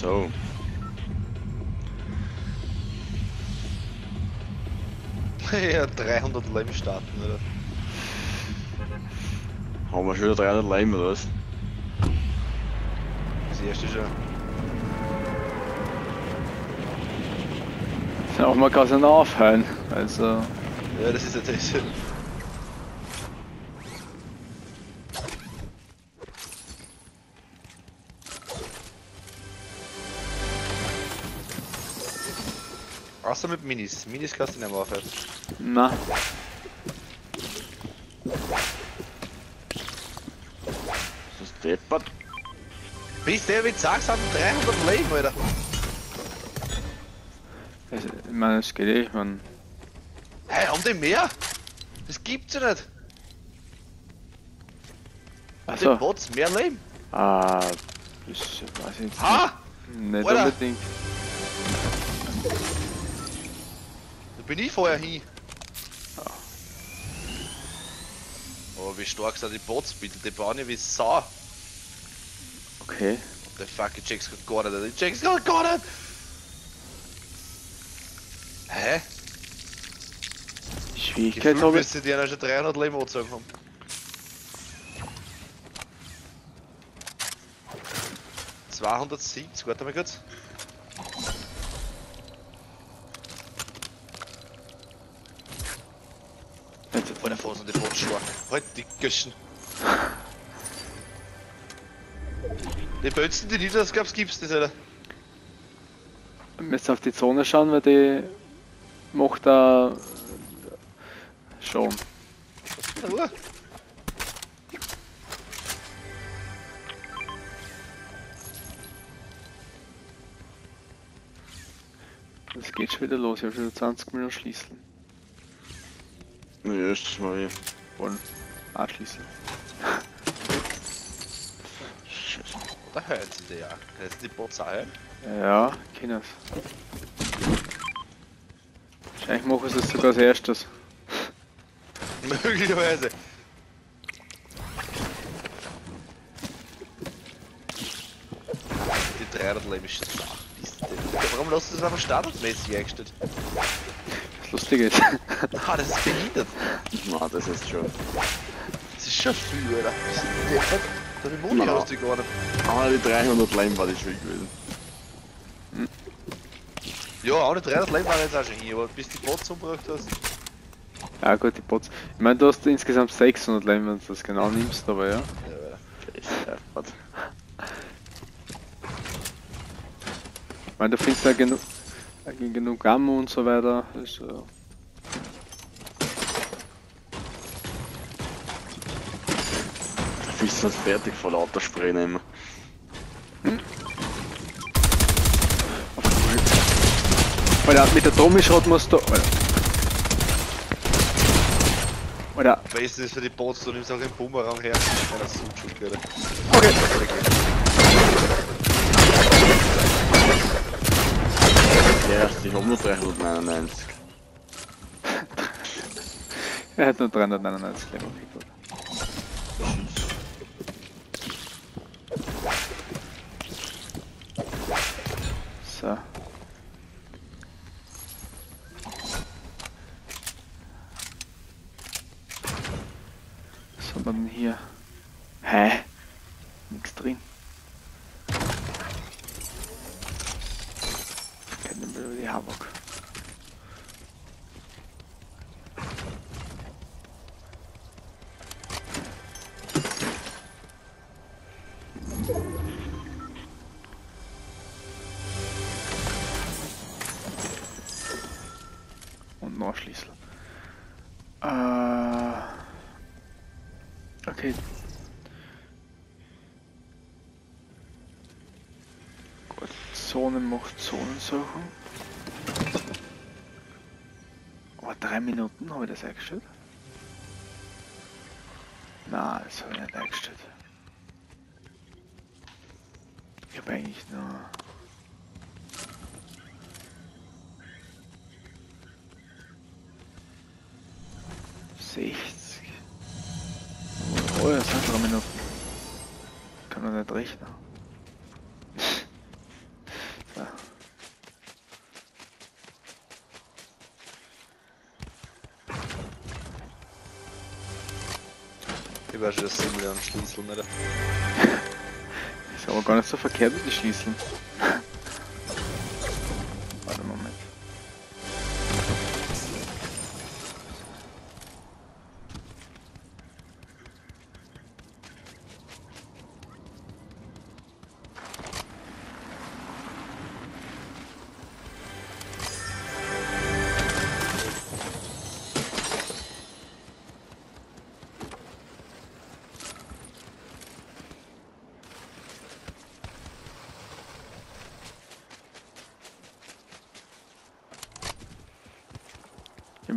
So. ja, 300 Leben starten, oder? Haben wir schon wieder 300 Leim oder was? Das erste schon. Auch man kann es nicht aufhören. Also, Ja, das ist ja das. Außer mit Minis. Minis kannst du nicht mehr aufhören. na, Das ist deppert. Bis der wie sagst, hat 300 Leben, Alter. also, ich meine, es geht eh, ich meine, Hey, haben die mehr? Das gibt's ja nicht. Die also, Bots mehr Leben? ah, das weiß ich jetzt Ha! nicht, nicht Alter. unbedingt. Bin ich vorher hin. Aber wie stark sind die Bots bitte? Die bauen ja wie Sau. Okay, Der fuck, ich check's gar nicht. Ich check's gar nicht. Hä? Schwierigkeit habe ich. müsste die ja schon 300 Leben angezogen haben. ...270, warte mal kurz. Jetzt, Alter, vor sind die Bots stark. Halt die Göschen. Die Bötzen, die Niedersgabs gibt's nicht, Alter. jetzt auf die Zone schauen, weil die macht da schon. Ruhe. Es geht schon wieder los, ich habe schon wieder 20 Minuten schließen. Ja, erstes Mal hier. Wollen. Anschließen. Da hören sie ja. Können sie die hören? Ja, können es. Wahrscheinlich machen sie es sogar als erstes. Möglicherweise. Die 300 Leben ist schwach. Ist das- Warum lässt du das einfach standardmäßig eingestellt? Das Lustige ist, Ah, das ist behindert. Na, das ist schon. Das ist schon viel, Alter. Das ist deppert. Da die Moni hast du gar nicht. Ah, die 300 Leim war das schon gewesen. Ja, auch nicht 300 Leben waren jetzt auch schon hier, aber bis die Bots umgebracht hast. ja gut, die Bots. Ich meine, du hast insgesamt 600 Leben, wenn du das genau nimmst, aber ja. Ja, deppert. Ich meine, du findest ja genug, genug Ammo und so weiter. Also, bist nicht fertig vor lauter Spray nehmen. Alter, mit der Tommy-Schrot musst du. Alter. Alter, Beste ist für die Bots, du nimmst auch den Bumerang her. Ja, das ist so gut, Alter. okay. Erste, ich hab nur 399. Er hat nur 399 Leben. Okay, gut. So. Wir denn hier? Hä? Nix drin. Kennen wir die Havok. Und Nachschließel. Äh, okay. Gut, Zone macht Zonensuchen. Aber drei Minuten habe ich das eingestellt? Na, das habe ich nicht eingestellt. Ich habe eigentlich nur. Sechzig. man nicht recht. so. Ich weiß schon, dass du wieder am Schlüssel, oder? ist aber gar nicht so verkehrt mit den Schlüsseln.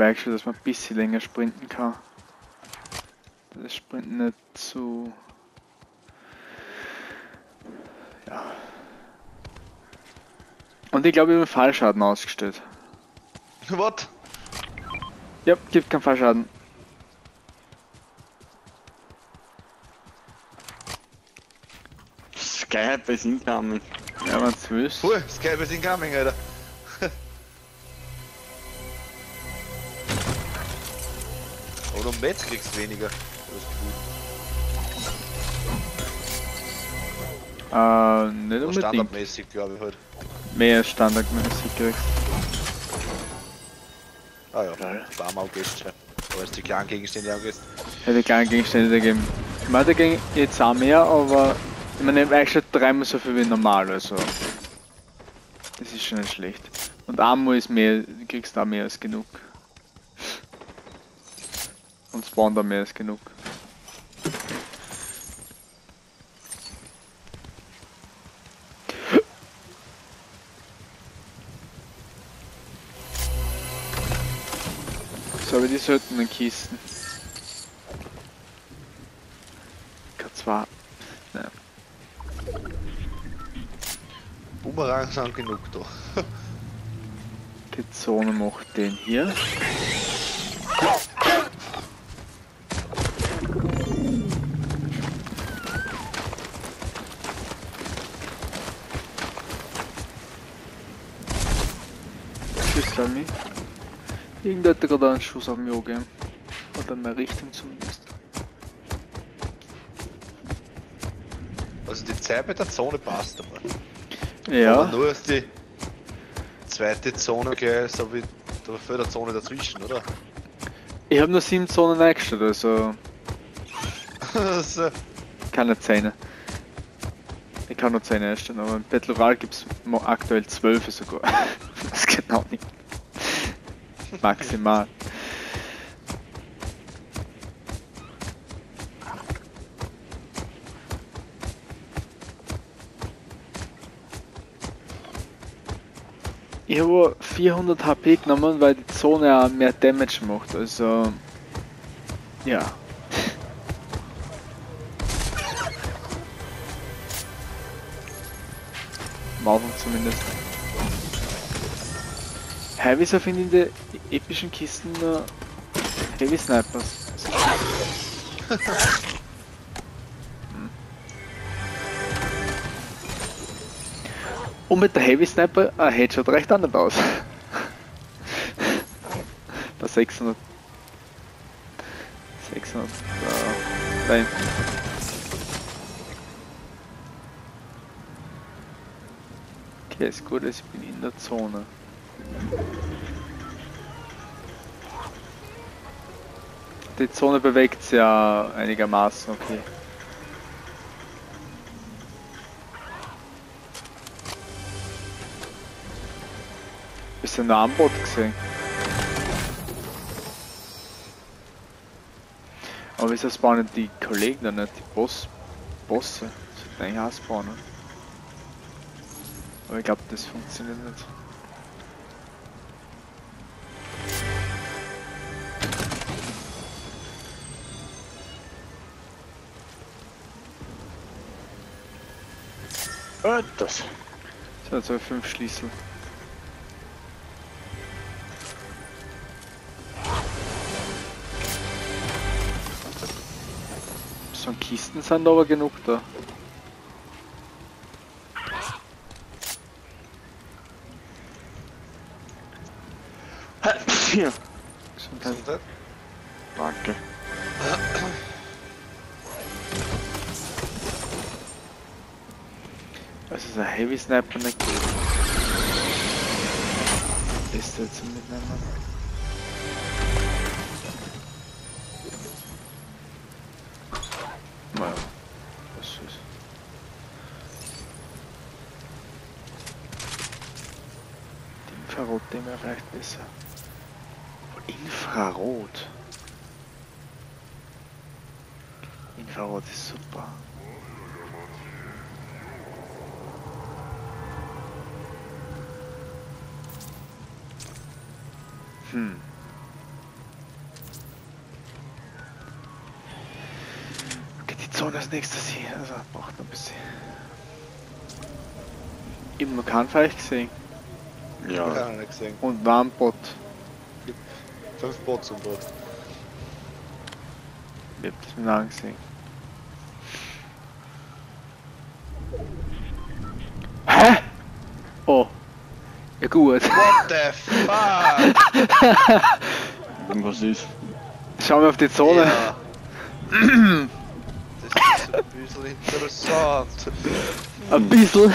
Merke schon, dass man ein bisschen länger sprinten kann. Das Sprinten nicht zu. Ja. Und ich glaube, ich habe Fallschaden ausgestellt. Was? Ja, gibt keinen Fallschaden. Skype ist incoming. Ja, du willst. Das Gelbe ist incoming, Alter. Metz kriegst du weniger. Das ist Äh, nicht unbedingt. Standardmäßig, glaube ich halt. Mehr standardmäßig kriegst. Ah ja, warm August. Aber jetzt die kleinen Gegenstände August. Hätte kleine Gegenstände gegeben. Ich meine, da ging jetzt auch mehr, aber ich meine, eigentlich schon dreimal so viel wie normal, also. Das ist schon nicht schlecht. Und einmal ist mehr, du kriegst da mehr als genug. Und Spawn da mehr als genug. So, aber die seltenen Kisten. K2. Nein. Bumerang sind genug da. Die Zone macht den hier. Tschüss. Irgendwer hat gerade einen Schuss auf mich angegeben. Oder in meine Richtung zumindest. Also die Zeit mit der Zone passt aber. Aber Ja, nur ist die zweite Zone gleich so wie da fehlt eine Zone dazwischen, oder? ich habe nur sieben Zonen eingestellt, also so. keine Zähne. Kann nur Zähne einstellen, aber im Battle Royale gibt es aktuell zwölf sogar. das genau nicht. Maximal. Ich habe 400 HP genommen, weil die Zone auch mehr Damage macht, also ja. Anfang zumindest. Finde ich in den epischen Kisten nur Heavy Snipers? Hm. Und mit der Heavy Sniper ein Headshot reicht nicht aus. Bei 600. 600. Äh, nein. Okay, ist gut, ich bin in der Zone. Die Zone bewegt sich ja einigermaßen, okay. Bisschen nah am Bot gesehen. Aber wieso spawnen die Kollegen da nicht? Die Boss, Bosse? Das sollten eigentlich auch spawnen. Aber ich glaube, das funktioniert nicht. Äh, das. So, jetzt habe ich fünf Schlüssel. So Kisten sind aber genug da. Hier. Gesundheit. Danke. Das ist ein Heavy Sniper nicht gut. Ist der zum Mitnehmen? Naja, was ist. Den verrot dem er vielleicht besser. Infrarot. Infrarot ist super. Hm. Okay, die Zone als nächstes hier, also braucht noch ein bisschen. Im Vulkanfall gesehen Ja. Ja, und Warmbot. Fünf Bots und Bot. Ich hab das mit angesehen. Hä? Oh. Ja gut. What the fuck? irgendwas ist. Schauen wir auf die Zone. Ja. Das ist ein bisschen interessant. Ein bisschen.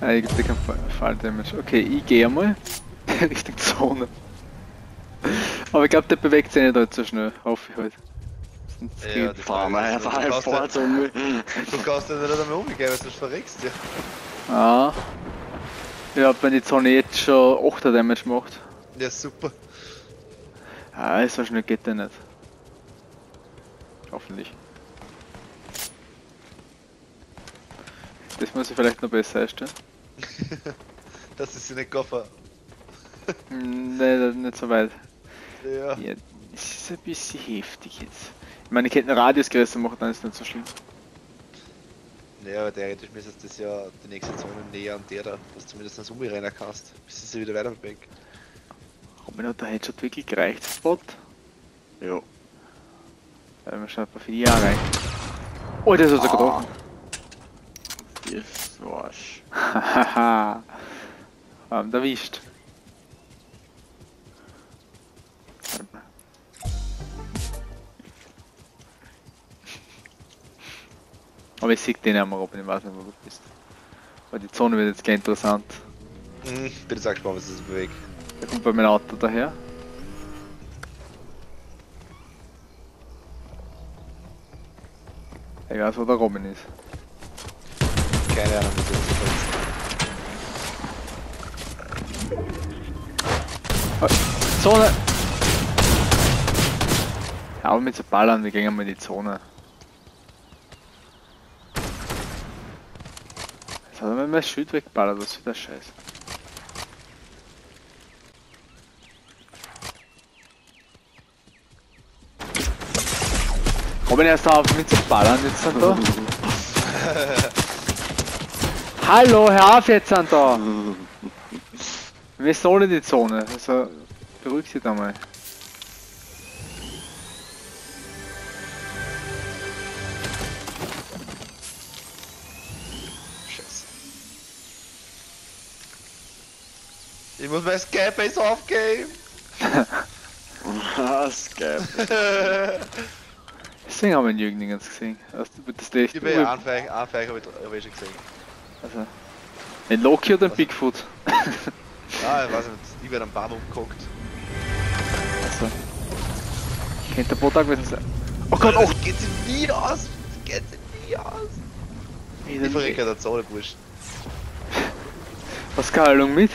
Ah, ich geb dir kein Fall- Fall-Damage. Okay, ich gehe einmal Richtung Zone. Aber ich glaube, der bewegt sich nicht allzu schnell. Hoffe ich halt. Sonst Ja, geht- die Fahren wir einfach du kannst vor nicht- zum. Du kannst ja nicht einmal umgehen, weil sonst verreckst du. Ah. Ja, wenn die Zone jetzt schon 8er Damage macht. Ja, super. Ah, so schnell geht der nicht. Hoffentlich. Das muss ich vielleicht noch besser einstellen. Das ist nicht Koffer. Hm, Nee, nicht so weit. Ja. Ja, es ist ein bisschen heftig jetzt. Ich meine, ich hätte einen Radius größer machen, dann ist es nicht so schlimm. Naja, aber theoretisch müsstest du das ja die nächste Zone näher an der da, dass du zumindest einen Zombie rennen kannst, bis sie sich wieder weiter bewegt. Hat mir noch der Headshot wirklich gereicht, Spot? Ja. Weil man schon ein paar viele Jahre rein. Oh, das hat er getroffen. Das war's. Hahaha. Haben erwischt. Aber ich sehe den einmal, Robin, ich weiß nicht, wo du bist. Aber die Zone wird jetzt gleich interessant. Hm, bin jetzt auch gespannt, was es bewegt. Da kommt bei meinem Auto daher. Ich weiß, wo der Robin ist. Keine Ahnung, was jetzt ist. Zone! Ja, aber mit so Ballern, wir gehen mal in die Zone. Jetzt hat er mir mein Schild wegballert, was für der Scheiß. Robin erst auf mit zu ballern jetzt sind da. Hallo, hör auf jetzt sind da! Wir sollen die Zone, also beruhig dich da mal. Ich muss mein Skype aufgeben! Was, geil. Deswegen haben wir den Jürgen nicht ganz gesehen. Das, das Ich bin ja Anfang habe ich, hab ich schon gesehen. Also. Den Loki oder den Was? Bigfoot? Ah, ich weiß nicht, ich werde am Baum umgeguckt. Also. Kennt der Botag mit. Oh Gott, oh! das geht sich nie aus! Das geht sich nie aus! Ich verrecke der Zone, wurscht. Was Skalung mit?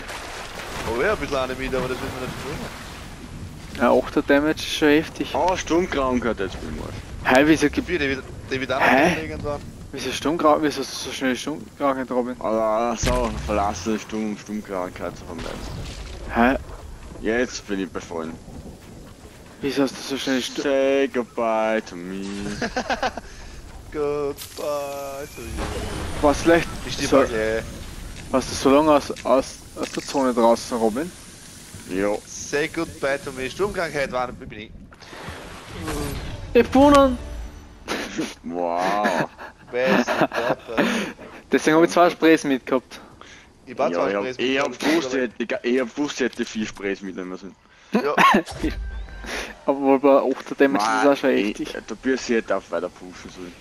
Oh ja, ein bisschen eine mit, aber das wird mir nicht bringen. Ja, 8er Damage ist schon heftig. Oh, Sturmkrauen gehört jetzt bin ich. Hä, wieso gibt. Gebiet, der wird, der wird auch noch irgendwann. Wieso Stummgrau. Wieso hast du so schnell Stummgrau nicht, Robin? Aber so, verlasse Sturm, Sturmkrankheit zu vermeiden. Hä? Jetzt bin ich befallen. Wieso hast du so schnell Stumm. Say goodbye to me. Goodbye to you. Was vielleicht. Ich stehe So, mal. Warst du so lange aus, aus, aus der Zone draußen, Robin? Jo. Say goodbye to me. Sturmkrankheit war bin ich. Ich gewonnen! Wow. Deswegen habe ich zwei Sprays mitgehabt. Ich war ja, Stress ich hab, ich hab gewusst, aber- ich hätte, ich hab gewusst, ich hätte vier Sprays mitnehmen müssen. Ja, Aber bei 8er Damage ist das auch schon ich- Der Bürsi hätte auch weiter pushen sollen.